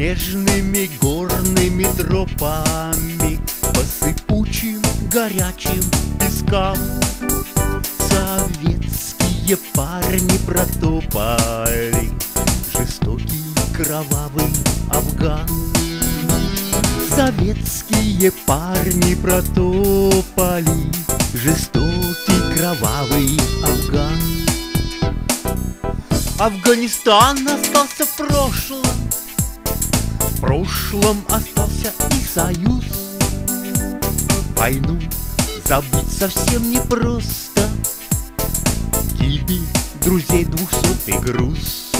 Снежными горными тропами По сыпучим горячим пескам. Советские парни протопали Жестокий кровавый Афган. Советские парни протопали Жестокий кровавый Афган. Афганистан остался в прошлом в прошлом остался и союз. Войну забыть совсем непросто. Гибель друзей двухсотый груз.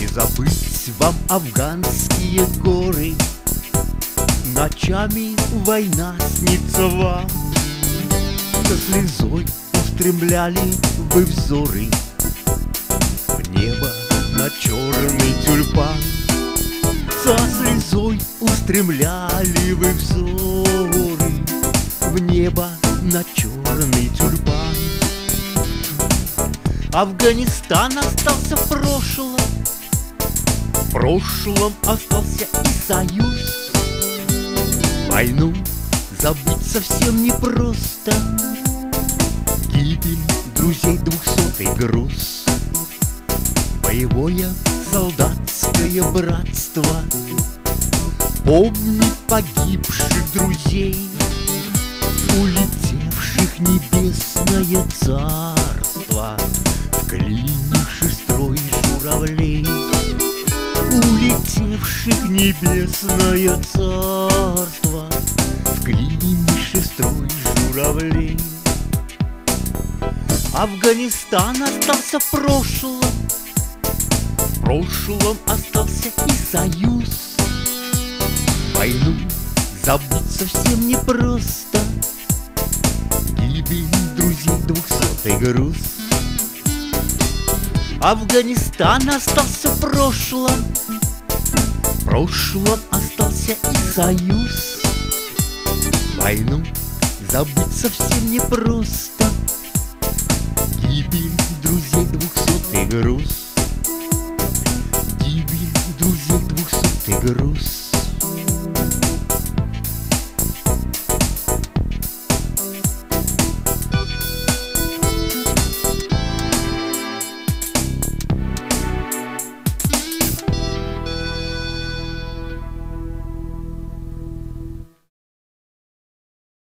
Не забыть вам афганские горы. Ночами война снится вам. Со слезой устремляли вы взоры. В небо на черный тюльпан устремляли вы взоры В небо на черный тюльпан. Афганистан остался в прошлом В прошлом остался и союз. Войну забыть совсем непросто. Гибель друзей двухсотый груз. Боевое солдатское братство Помнит погибших друзей Улетевших небесное царство Вклинивший строй журавлей Улетевших небесное царство Вклинивший строй журавлей. Афганистан остался в прошлом В прошлом остался и союз Войну. Забыть совсем непросто. Гибель друзей двухсотый груз. Афганистан остался В прошлом остался и союз. Войну забыть совсем непросто. Гибель друзей двухсотый груз